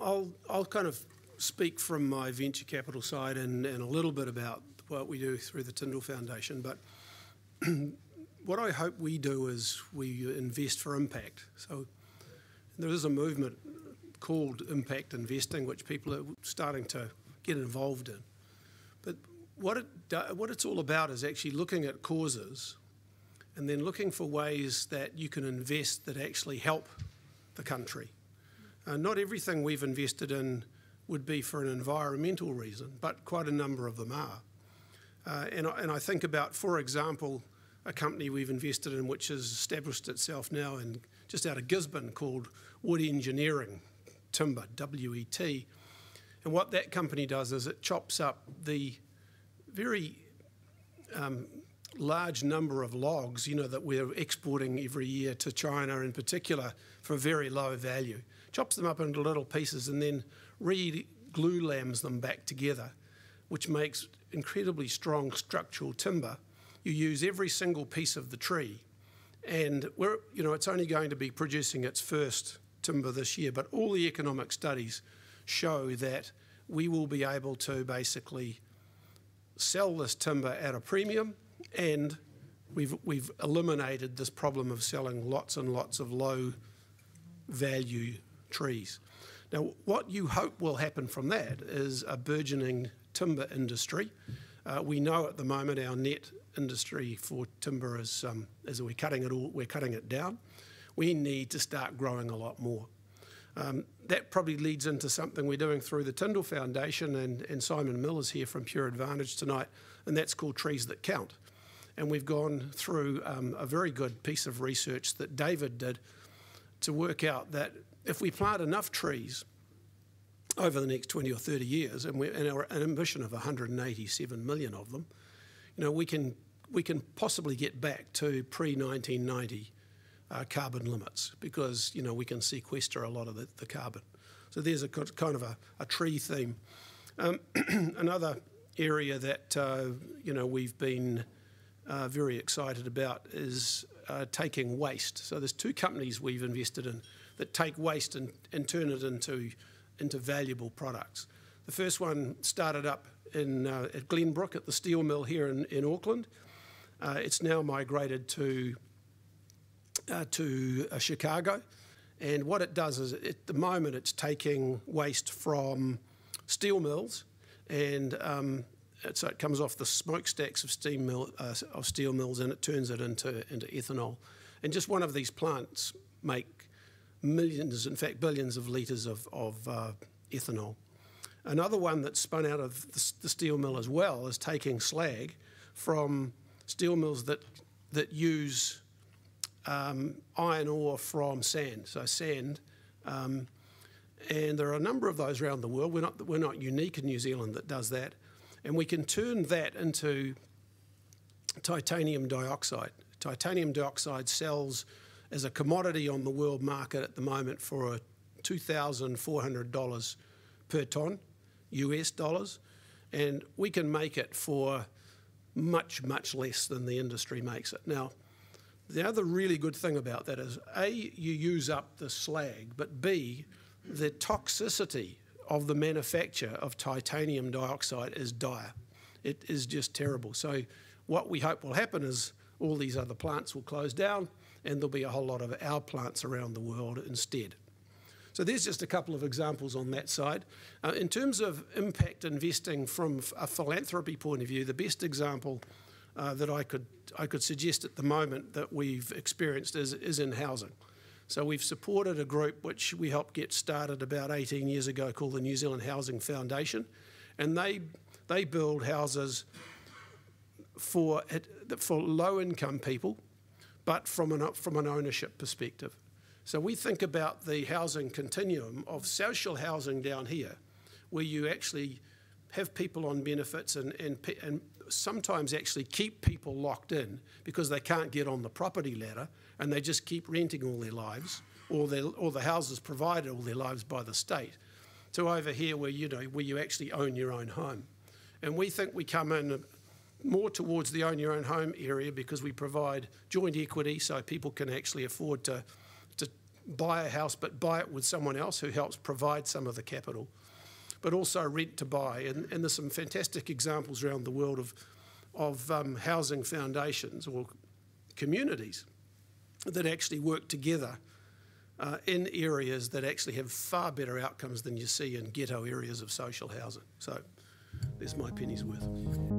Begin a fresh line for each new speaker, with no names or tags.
I'll, I'll kind of speak from my venture capital side and, and a little bit about what we do through the Tindall Foundation. But what I hope we do is we invest for impact. So there is a movement called impact investing, which people are starting to get involved in. But what, it, what it's all about is actually looking at causes and then looking for ways that you can invest that actually help the country. Uh, not everything we've invested in would be for an environmental reason, but quite a number of them are. Uh, and, and I think about, for example, a company we've invested in which has established itself now in just out of Gisborne called Wood Engineering Timber, WET. And what that company does is it chops up the very um, large number of logs, you know, that we're exporting every year to China in particular for a very low value. Chops them up into little pieces and then re-glue lams them back together, which makes incredibly strong structural timber. You use every single piece of the tree and we're, you know, it's only going to be producing its first timber this year, but all the economic studies show that we will be able to basically sell this timber at a premium and we've, we've eliminated this problem of selling lots and lots of low value trees. Now, what you hope will happen from that is a burgeoning timber industry. Uh, we know at the moment our net industry for timber is, um, is we're cutting it all, we're cutting it down. We need to start growing a lot more. Um, that probably leads into something we're doing through the Tindall Foundation, and, and Simon Miller's here from Pure Advantage tonight, and that's called Trees That Count. And we've gone through um, a very good piece of research that David did to work out that if we plant enough trees over the next 20 or 30 years, and, we, and our an ambition of 187 million of them, you know, we can, we can possibly get back to pre-1990 uh, carbon limits because, you know, we can sequester a lot of the, the carbon. So there's a kind of a, a tree theme. Um, another area that, uh, you know, we've been uh, very excited about is uh, taking waste. So there's two companies we've invested in that take waste and, and turn it into, into valuable products. The first one started up in, uh, at Glenbrook at the steel mill here in, in Auckland. Uh, it's now migrated to, uh, to uh, Chicago. And what it does is, at the moment, it's taking waste from steel mills and um, so it comes off the smokestacks of steam mill, uh, of steel mills and it turns it into into ethanol. And just one of these plants make millions, in fact billions of litres of, of uh, ethanol. Another one that's spun out of the, the, steel mill as well is taking slag from steel mills that that use um, iron ore from sand, so sand. Um, and there are a number of those around the world. We're not, we're not unique in New Zealand that does that. And we can turn that into titanium dioxide. Titanium dioxide sells as a commodity on the world market at the moment for $2,400 per tonne, US dollars, and we can make it for much, much less than the industry makes it. Now, the other really good thing about that is A, you use up the slag, but B, the toxicity of the manufacture of titanium dioxide is dire. It is just terrible. So what we hope will happen is all these other plants will close down and there'll be a whole lot of our plants around the world instead. So there's just a couple of examples on that side. Uh, in terms of impact investing from a philanthropy point of view, the best example uh, that I could, I could suggest at the moment that we've experienced is, is in housing. So we've supported a group which we helped get started about 18 years ago called the New Zealand Housing Foundation, and they they build houses for for low income people, but from an from an ownership perspective. So we think about the housing continuum of social housing down here, where you actually have people on benefits and, and, and sometimes actually keep people locked in because they can't get on the property ladder and they just keep renting all their lives, or, or the houses provided all their lives by the state, to over here where you know where you actually own your own home. And we think we come in more towards the own your own home area because we provide joint equity so people can actually afford to, to buy a house, but buy it with someone else who helps provide some of the capital, but also rent to buy. And, and there's some fantastic examples around the world of, of um, housing foundations or communities that actually work together uh, in areas that actually have far better outcomes than you see in ghetto areas of social housing. So there's my penny's worth.